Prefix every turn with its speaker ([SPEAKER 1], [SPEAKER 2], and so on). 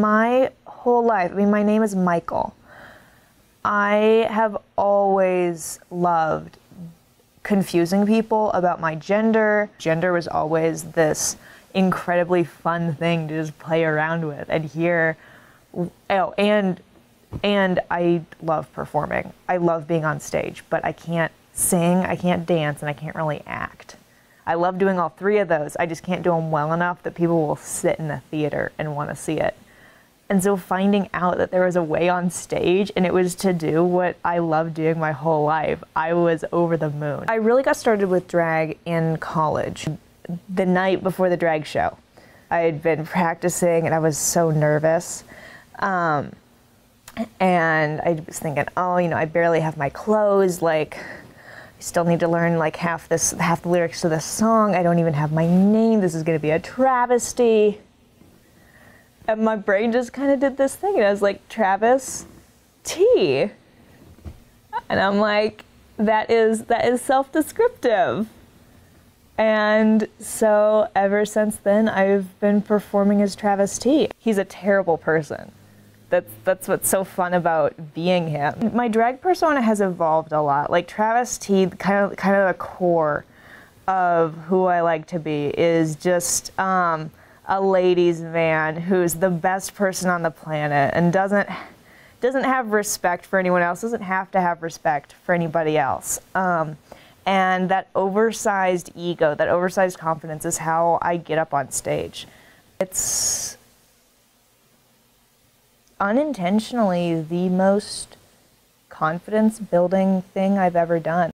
[SPEAKER 1] My whole life, I mean, my name is Michael. I have always loved confusing people about my gender. Gender was always this incredibly fun thing to just play around with. And here, oh, and and I love performing. I love being on stage, but I can't sing, I can't dance, and I can't really act. I love doing all three of those. I just can't do them well enough that people will sit in the theater and want to see it. And so finding out that there was a way on stage and it was to do what I loved doing my whole life, I was over the moon. I really got started with drag in college, the night before the drag show. I had been practicing and I was so nervous. Um, and I was thinking, oh, you know, I barely have my clothes. Like, I still need to learn like half this, half the lyrics to this song. I don't even have my name. This is going to be a travesty and my brain just kind of did this thing and I was like Travis Tea. And I'm like that is that is self-descriptive. And so ever since then I've been performing as Travis Tea. He's a terrible person. That's that's what's so fun about being him. My drag persona has evolved a lot. Like Travis Tea kind of kind of the core of who I like to be is just um, a ladies' man who's the best person on the planet and doesn't doesn't have respect for anyone else, doesn't have to have respect for anybody else. Um, and that oversized ego, that oversized confidence is how I get up on stage. It's unintentionally the most confidence building thing I've ever done.